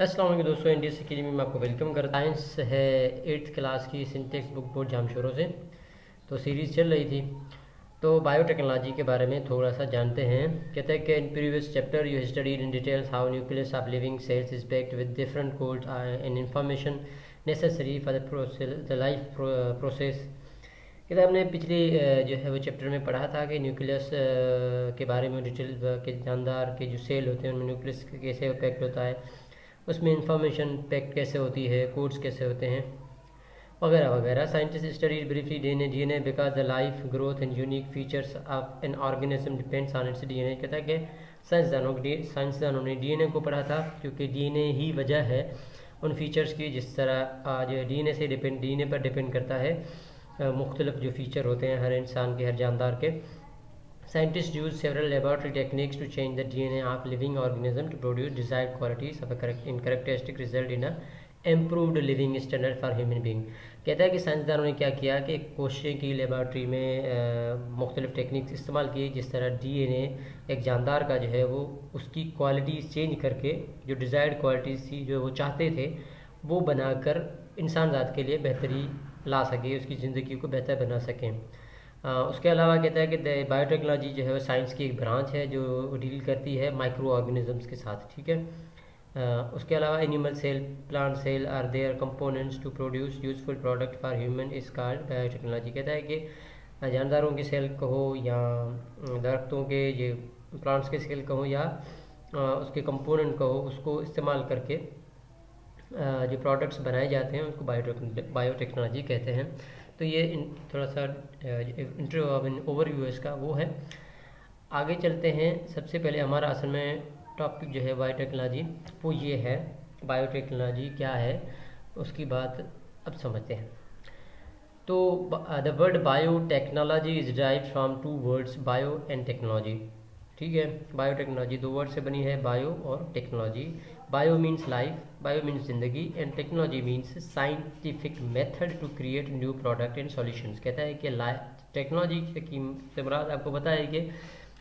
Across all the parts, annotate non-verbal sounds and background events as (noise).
असलम दोस्तों, India academy में आपको वेलकम करता साइंस है, एट्थ क्लास की सिंटेक्स बुक बोर्ड जामशोरों से। तो सीरीज़ चल रही थी। तो बायोटेक्नोलॉजी के बारे में थोड़ा सा जानते हैं। कहते हैं कि in previous chapter you studied in details how nucleus of living cells is with different code and information necessary for the life process कहते हमने पिछली जो है वो चैप्टर में पढ़ा था कि न्यूक्लियस के बारे में डिटेल के जानदार के जो सेल होते हैं, उनमें न्यूक्लियस कैसे पैक्ट होता है। उसमें इंफॉर्मेशन पैक कैसे होती है कोड्स कैसे होते हैं, वगैरह वगैरह। Scientist studies briefly D N A D N A because the life growth and unique features of an organism depends on its D N A कहता है कि साइंसदानों साइंसदानों ने डी एन ए को पढ़ा था, क्योंकि डी एन ए ही वजह है उन फीचर्स की जिस तरह आज डी एन ए से डिपेंड डी एन ए पर डिपेंड करता है। मुख्तलिफ़ जो फीचर होते हैं हर इंसान के, हर जानदार के। Scientists use several laboratory techniques to change the DNA of living organism to produce desired qualities of a correct, in characteristic result in a improved living standard for human being. कहता है कि साइंसदानों ने क्या किया कि कोशिशें की लेबॉर्ट्री में मुख्तलिफ़ टेक्निक्स इस्तेमाल की जिस तरह डीएनए एक जानदार का जो है वो उसकी क्वालिटी चेंज करके जो डिज़ायर्ड क्वालिटीज थी जो वो चाहते थे वो बनाकर इंसान ज़ात के लिए बेहतरी ला सके उसकी ज़िंदगी को बेहतर बना सकें उसके अलावा कहता है कि बायोटेक्नोलॉजी जो है वो साइंस की एक ब्रांच है जो डील करती है माइक्रो ऑर्गेनिजम्स के साथ, ठीक है? उसके अलावा animal cell plant cell or their components to produce useful product for human is called biotechnology कहता है कि जानदारों की सेल कहो या दरख्तों के ये प्लांट्स के सेल कहो या उसके कंपोनेंट कहो, उसको इस्तेमाल करके जो प्रोडक्ट्स बनाए जाते हैं, उसको बायोटेक्नोलॉजी कहते हैं। तो ये थोड़ा सा इंटरव्यू ओवरव्यू इसका, वो है। आगे चलते हैं। सबसे पहले हमारा असल में टॉपिक जो है बायोटेक्नोलॉजी वो ये है बायोटेक्नोलॉजी क्या है, उसकी बात अब समझते हैं। तो the word biotechnology is derived from two words bio and technology ठीक है बायोटेक्नोलॉजी दो वर्ड से बनी है बायो और technology bio means life bio means ज़िंदगी and technology means scientific method to create new product and solutions कहता है कि लाइफ टेक्नोलॉजी की मुराद आपको पता है कि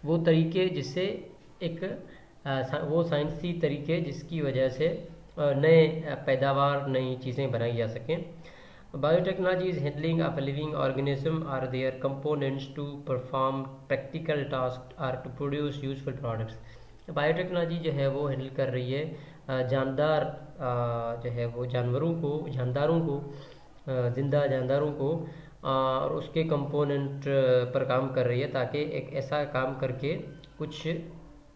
वो तरीके जिससे एक वो साइंसी तरीके जिसकी वजह से नए पैदावार, नई चीज़ें बनाई जा सकें। Biotechnology is handling of living organism or their components to perform practical task or to produce useful products biotechnology जो है वो हैंडल कर रही है जानदार जो है वो जानवरों को, जानदारों को ज़िंदा जानदारों को और उसके कंपोनेंट पर काम कर रही है ताकि एक ऐसा काम करके कुछ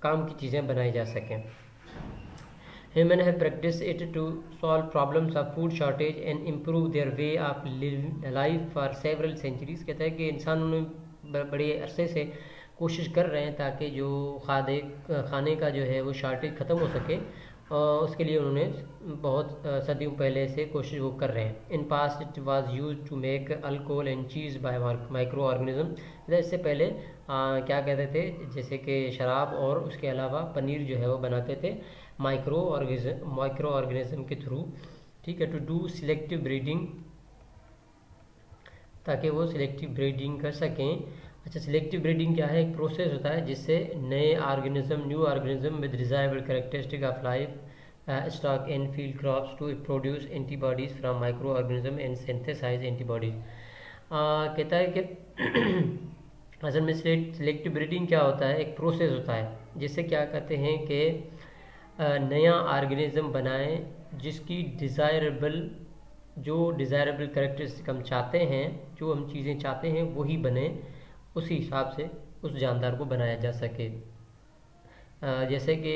काम की चीज़ें बनाई जा सकें। Human have practice it to solve problems of food shortage and improve their way of life for several centuries कहता है कि इंसान उन्हें बड़े अरसे से कोशिश कर रहे हैं ताकि जो खादे, खाने का जो है वो शॉर्टेज ख़त्म हो सके। उसके लिए उन्होंने बहुत सदियों पहले से कोशिश वो कर रहे हैं। In past it was use to make alcohol and cheese by microorganism इससे पहले आ, क्या कहते थे? जैसे कि शराब और उसके अलावा पनीर जो है वो बनाते थे माइक्रो ऑर्गेनिज्म माइक्रो ऑर्गेनिज्म के थ्रू। ठीक है टू डू सिलेक्टिव ब्रीडिंग ताकि वो सिलेक्टिव ब्रीडिंग कर सकें। अच्छा सिलेक्टिव ब्रीडिंग क्या है? एक प्रोसेस होता है जिससे नए organism new organism with desirable characteristic of livestock in field crops to produce antibodies from microorganism and synthesize antibodies कहता है कि (clears throat) असल में सिलेक्टिव ब्रीडिंग क्या होता है? एक प्रोसेस होता है जिससे क्या कहते हैं कि नया ऑर्गेनिज्म बनाएँ जिसकी डिज़ायरेबल जो डिज़ायरेबल करेक्टरिस्टिक हम चाहते हैं, जो हम चीज़ें चाहते हैं, वही बने। उसी हिसाब से उस जानदार को बनाया जा सके। जैसे कि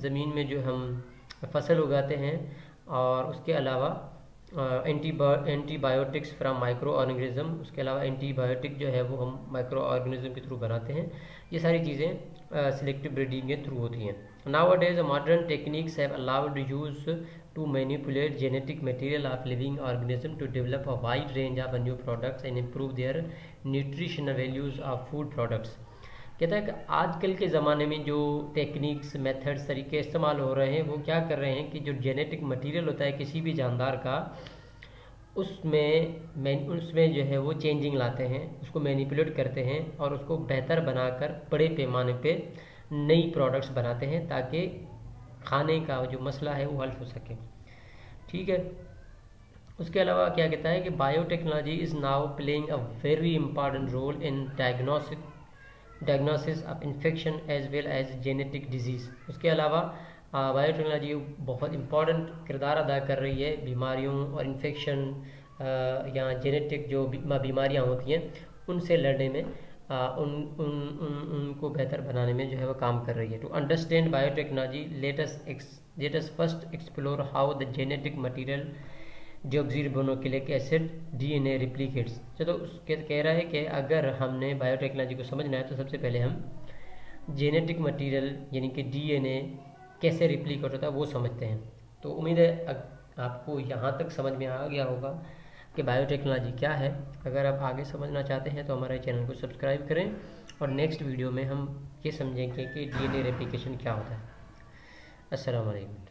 ज़मीन में जो हम फ़सल उगाते हैं और उसके अलावा anti antibiotics from micro organism उसके अलावा एंटीबायोटिक जो है वो हम माइक्रो ऑर्गेनिज्म के थ्रू बनाते हैं। ये सारी चीज़ें सिलेक्टिव ब्रीडिंग के थ्रू होती हैं। Nowadays, modern techniques have allowed use to manipulate genetic material of living organism to develop a wide range of new products and improve their nutritional values of food products. कहता है कि आजकल के ज़माने में जो टेक्निक्स मेथड्स तरीके इस्तेमाल हो रहे हैं वो क्या कर रहे हैं कि जो जेनेटिक मटेरियल होता है किसी भी जानदार का उसमें मैन उसमें जो है वो चेंजिंग लाते हैं उसको मैनिपुलेट करते हैं और उसको बेहतर बनाकर बड़े पैमाने पे नई प्रोडक्ट्स बनाते हैं ताकि खाने का जो मसला है वो हल हो सके। ठीक है? उसके अलावा क्या कहता है कि biotechnology is now playing a very important role in diagnostic diagnosis of infection as well as genetic disease उसके अलावा बायोटेक्नोलॉजी बहुत इंपॉर्टेंट किरदार अदा कर रही है बीमारियों और इन्फेक्शन या जेनेटिक जो बीमारियाँ होती हैं, उनसे लड़ने में। उन उन उन, उनको बेहतर बनाने में जो है वो काम कर रही है। To understand biotechnology latest ex latest first explore how the genetic material deoxyribonucleic acid DNA replicates चलो, उसके कह रहा है कि अगर हमने बायोटेक्नोलॉजी को समझना है तो सबसे पहले हम जेनेटिक मटेरियल यानी कि डीएनए कैसे रिप्लीकेट होता है, वो समझते हैं। तो उम्मीद है आपको यहाँ तक समझ में आ गया होगा। कि बायोटेक्नोलॉजी क्या है? अगर आप आगे समझना चाहते हैं तो हमारे चैनल को सब्सक्राइब करें और नेक्स्ट वीडियो में हम ये समझेंगे कि डीएनए रेप्लिकेशन क्या होता है। अस्सलाम वालेकुम